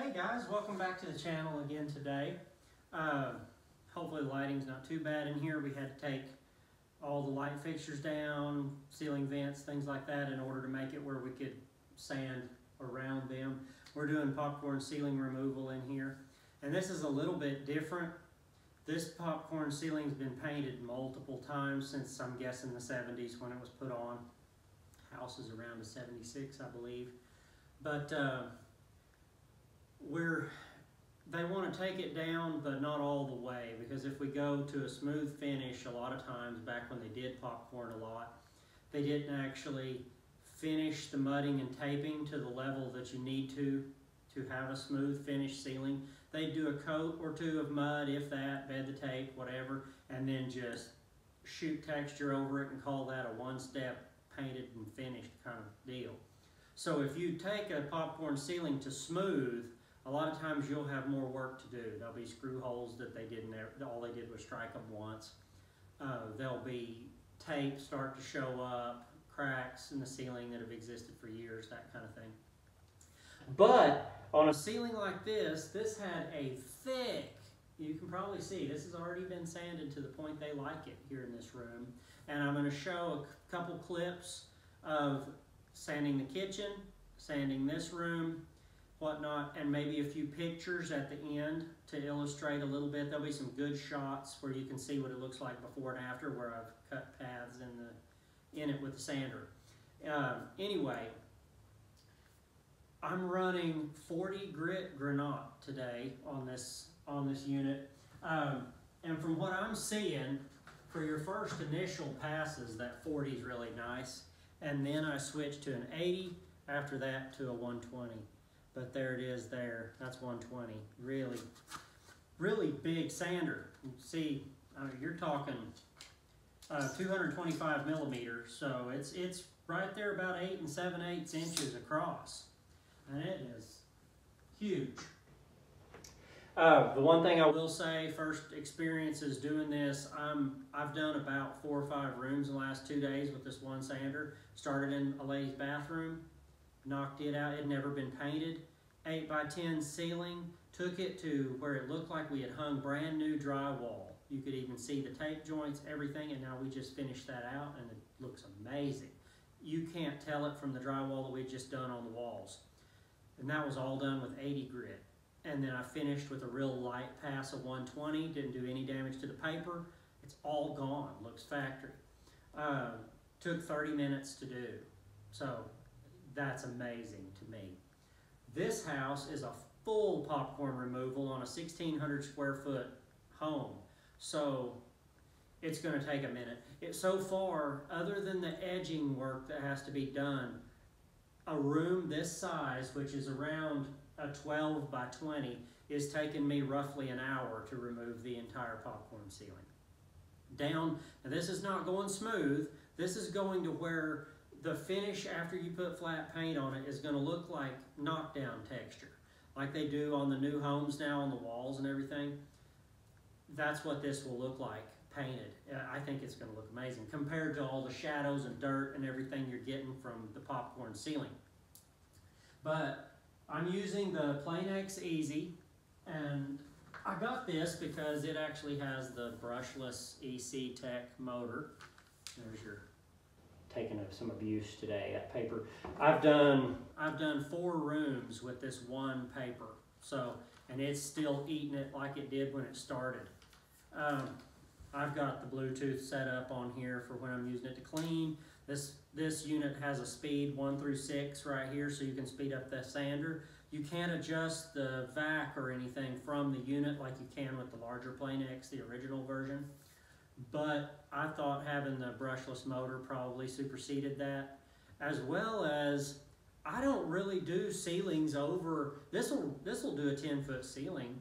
Hey guys, welcome back to the channel again today. Uh, hopefully the lighting's not too bad in here. We had to take all the light fixtures down, ceiling vents, things like that in order to make it where we could sand around them. We're doing popcorn ceiling removal in here. And this is a little bit different. This popcorn ceiling's been painted multiple times since I'm guessing the 70s when it was put on. House is around a 76, I believe. But uh, we're they want to take it down, but not all the way, because if we go to a smooth finish, a lot of times back when they did popcorn a lot, they didn't actually finish the mudding and taping to the level that you need to to have a smooth finish ceiling. They'd do a coat or two of mud, if that, bed the tape, whatever, and then just shoot texture over it and call that a one-step painted and finished kind of deal. So if you take a popcorn ceiling to smooth, a lot of times you'll have more work to do. There'll be screw holes that they didn't, all they did was strike them once. Uh, there'll be tape start to show up, cracks in the ceiling that have existed for years, that kind of thing. But on a ceiling like this, this had a thick, you can probably see, this has already been sanded to the point they like it here in this room. And I'm going to show a couple clips of sanding the kitchen, sanding this room, whatnot, and maybe a few pictures at the end to illustrate a little bit. There'll be some good shots where you can see what it looks like before and after where I've cut paths in, the, in it with the sander. Uh, anyway, I'm running 40 grit Granat today on this, on this unit. Um, and from what I'm seeing, for your first initial passes, that 40 is really nice. And then I switch to an 80, after that to a 120 but there it is there. That's 120. Really, really big sander. You see, uh, you're talking uh, 225 millimeters, so it's it's right there about eight and seven eighths inches across, and it is huge. Uh, the one thing I will say, first experiences doing this, I'm, I've done about four or five rooms in the last two days with this one sander. Started in a lady's bathroom, knocked it out. It had never been painted. 8 by 10 ceiling, took it to where it looked like we had hung brand new drywall. You could even see the tape joints, everything, and now we just finished that out and it looks amazing. You can't tell it from the drywall that we just done on the walls. And that was all done with 80 grit. And then I finished with a real light pass of 120, didn't do any damage to the paper. It's all gone, looks factory. Uh, took 30 minutes to do. So that's amazing to me. This house is a full popcorn removal on a 1,600 square foot home. So it's going to take a minute. It, so far, other than the edging work that has to be done, a room this size, which is around a 12 by 20, is taking me roughly an hour to remove the entire popcorn ceiling. Down, this is not going smooth. This is going to where the finish after you put flat paint on it is going to look like knockdown texture, like they do on the new homes now on the walls and everything. That's what this will look like painted. I think it's going to look amazing compared to all the shadows and dirt and everything you're getting from the popcorn ceiling. But I'm using the Planex Easy and I got this because it actually has the brushless EC Tech motor. There's your taken some abuse today at paper. I've done I've done four rooms with this one paper, so and it's still eating it like it did when it started. Um, I've got the Bluetooth set up on here for when I'm using it to clean. This this unit has a speed one through six right here, so you can speed up the sander. You can't adjust the vac or anything from the unit like you can with the larger Planex, the original version but I thought having the brushless motor probably superseded that, as well as I don't really do ceilings over, this will this will do a 10 foot ceiling,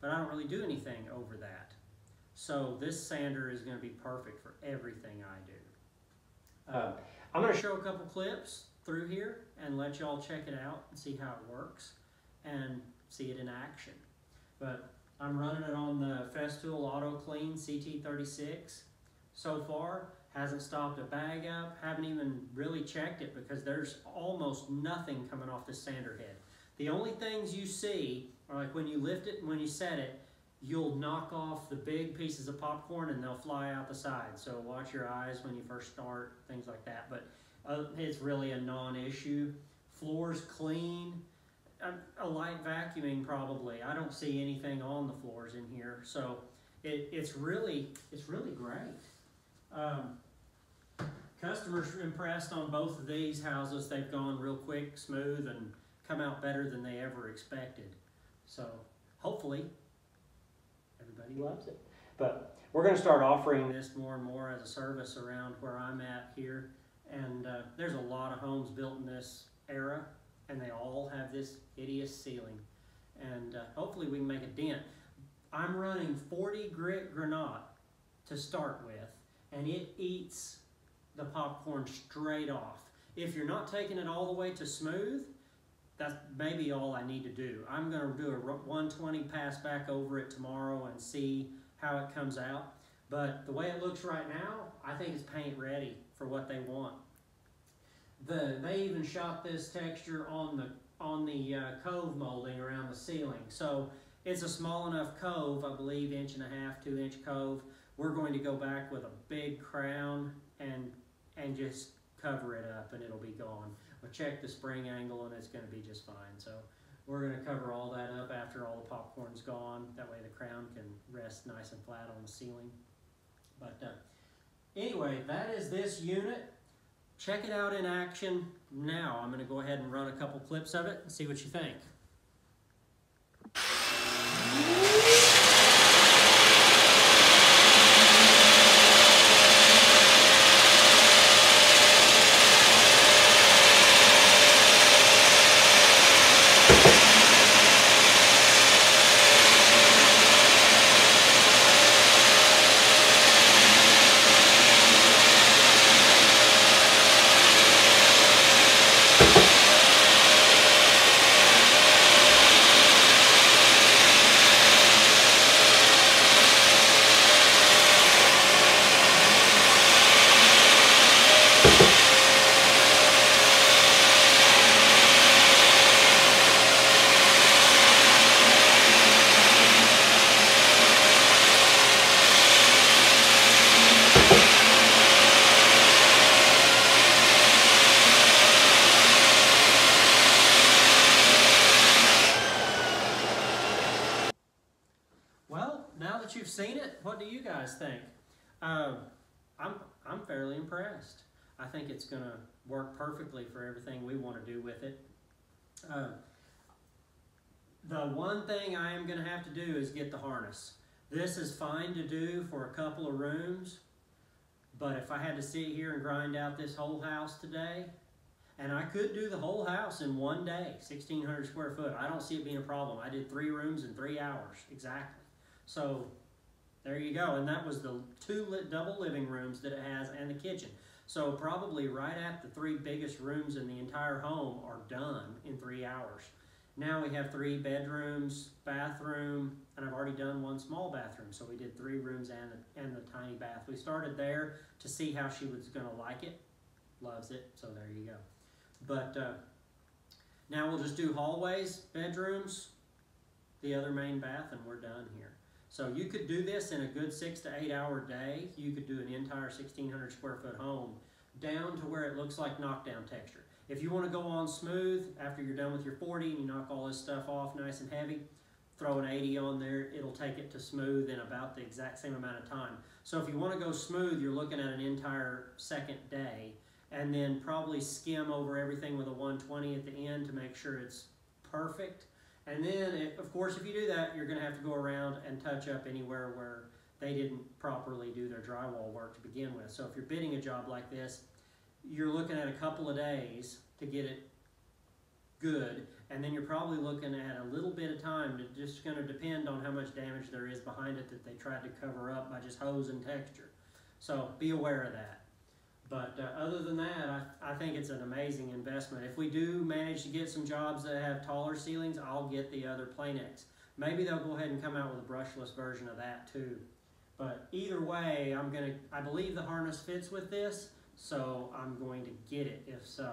but I don't really do anything over that. So this sander is going to be perfect for everything I do. Uh, I'm going to show a couple clips through here and let y'all check it out and see how it works and see it in action. But I'm running it on the Festool Auto Clean CT36 so far. Hasn't stopped a bag up. Haven't even really checked it because there's almost nothing coming off the sander head. The only things you see are like when you lift it and when you set it, you'll knock off the big pieces of popcorn and they'll fly out the side. So watch your eyes when you first start, things like that. But uh, it's really a non-issue. Floors clean. A, light vacuuming probably. I don't see anything on the floors in here, so it, it's really it's really great. Um, customers impressed on both of these houses. They've gone real quick, smooth, and come out better than they ever expected. So hopefully everybody loves it. But we're going to start offering this more and more as a service around where I'm at here. And uh, there's a lot of homes built in this era, and they all have this hideous ceiling. And uh, hopefully we can make a dent. I'm running 40 grit Granat to start with, and it eats the popcorn straight off. If you're not taking it all the way to smooth, that's maybe all I need to do. I'm to do a 120 pass back over it tomorrow and see how it comes out. But the way it looks right now, I think it's paint ready for what they want. The, they even shot this texture on the on the uh, cove molding around the ceiling. So it's a small enough cove, I believe, inch and a half, two inch cove. We're going to go back with a big crown and and just cover it up and it'll be gone. We'll check the spring angle and it's going to be just fine. So we're going to cover all that up after all the popcorn's gone. That way the crown can rest nice and flat on the ceiling. But uh, anyway, that is this unit. Check it out in action now. I'm going to go ahead and run a couple clips of it and see what you think. Well, now that you've seen it, what do you guys think? Um, I'm, I'm fairly impressed. I think it's going to work perfectly for everything we want to do with it. Uh, the one thing I am going to have to do is get the harness. This is fine to do for a couple of rooms, but if I had to sit here and grind out this whole house today, and I could do the whole house in one day, 1,600 square foot. I don't see it being a problem. I did three rooms in three hours, exactly. So there you go. And that was the two double living rooms that it has and the kitchen. So probably right at the three biggest rooms in the entire home are done in three hours. Now we have three bedrooms, bathroom, and I've already done one small bathroom. So we did three rooms and and the tiny bath. We started there to see how she was going to like it. Loves it, so there you go. But uh, now we'll just do hallways, bedrooms, the other main bath, and we're done here. So you could do this in a good six to eight hour day. You could do an entire 1,600 square foot home down to where it looks like knockdown texture. If you want to go on smooth after you're done with your 40 and you knock all this stuff off nice and heavy, throw an 80 on there. It'll take it to smooth in about the exact same amount of time. So if you want to go smooth, you're looking at an entire second day and then probably skim over everything with a 120 at the end to make sure it's perfect. And then, of course, if you do that, you're going to have to go around and touch up anywhere where they didn't properly do their drywall work to begin with. So if you're bidding a job like this, you're looking at a couple of days to get it good, and then you're probably looking at a little bit of time. to just going to depend on how much damage there is behind it that they tried to cover up by just hose and texture. So be aware of that. But uh, other than that, I, I think it's an amazing investment. If we do manage to get some jobs that have taller ceilings, I'll get the other Planex. Maybe they'll go ahead and come out with a brushless version of that too. But either way, I'm gonna. I believe the harness fits with this, so I'm going to get it if so.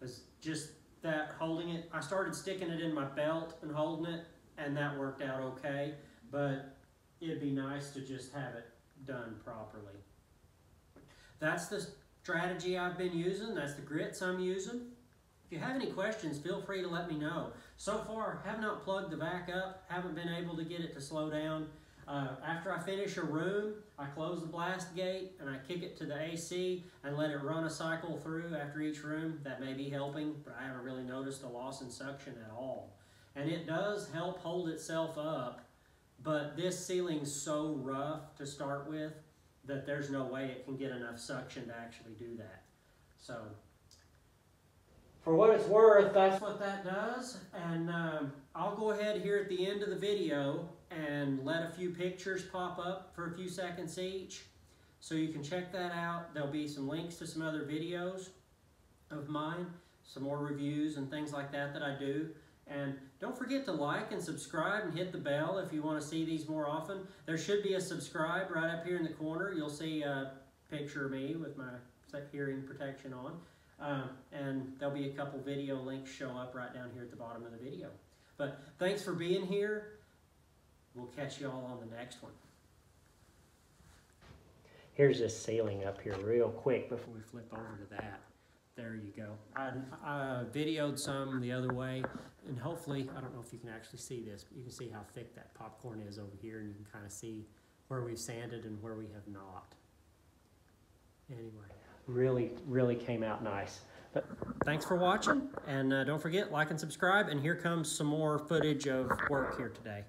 It's just that holding it, I started sticking it in my belt and holding it, and that worked out okay. But it'd be nice to just have it done properly. That's the strategy I've been using. That's the grits I'm using. If you have any questions, feel free to let me know. So far, have not plugged the vac up, haven't been able to get it to slow down. Uh, after I finish a room, I close the blast gate and I kick it to the AC and let it run a cycle through after each room. That may be helping, but I haven't really noticed a loss in suction at all. And it does help hold itself up, but this ceiling's so rough to start with that there's no way it can get enough suction to actually do that. So, for what it's worth, that's what that does. And um, I'll go ahead here at the end of the video and let a few pictures pop up for a few seconds each. So you can check that out. There'll be some links to some other videos of mine, some more reviews and things like that that I do. And don't forget to like and subscribe and hit the bell if you want to see these more often. There should be a subscribe right up here in the corner. You'll see a picture of me with my hearing protection on. Um, and there'll be a couple video links show up right down here at the bottom of the video. But thanks for being here. We'll catch you all on the next one. Here's this ceiling up here real quick before we flip over to that. There you go. I, I videoed some the other way, and hopefully, I don't know if you can actually see this, but you can see how thick that popcorn is over here, and you can kind of see where we've sanded and where we have not. Anyway, really, really came out nice. But thanks for watching, and uh, don't forget, like and subscribe, and here comes some more footage of work here today.